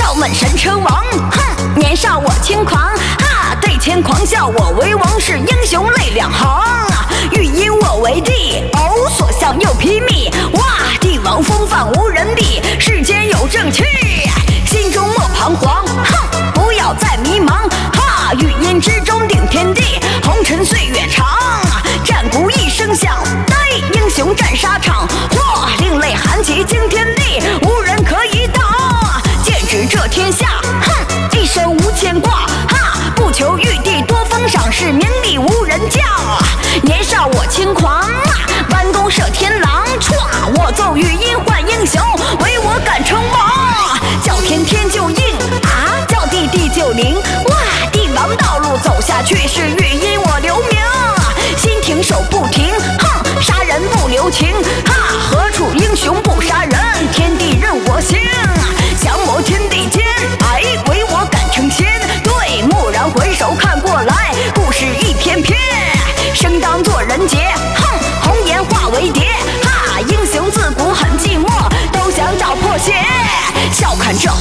笑问神车王，哼，年少我轻狂，哈，对天狂笑我为王，是英雄泪两行。欲因我为帝，哦，所向又披靡，哇，帝王风范无人比，世间有正气，心中莫彷徨，哼，不要再迷茫，哈，语音之中定天地，红尘岁月长，战鼓一声响，待英雄战沙场，是名利无人叫，年少我轻狂，弯弓射天狼，歘，我奏语音唤英雄，唯我敢称王，叫天天就应，啊，叫地地就灵，哇，帝王道路走下去是语音我留名，心停手不停，哼，杀人不留情，哈，何处英雄不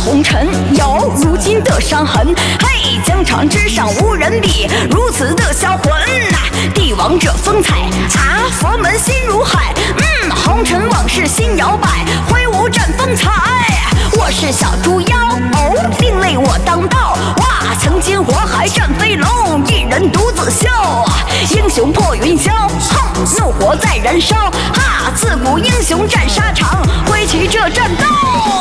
红尘，有如今的伤痕，嘿，疆场之上无人比，如此的销魂呐，帝王这风采，啊，佛门心如海，嗯，红尘往事心摇摆，挥舞绽风采。我是小猪妖，哦，另类我当道，哇，曾经火海战飞龙，一人独自笑，英雄破云霄，哼，怒火在燃烧，哈，自古英雄战沙场，挥起这战刀。